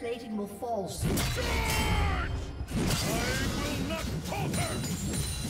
Plating will fall soon. I will not falter!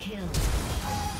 Kill.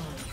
Destroyed.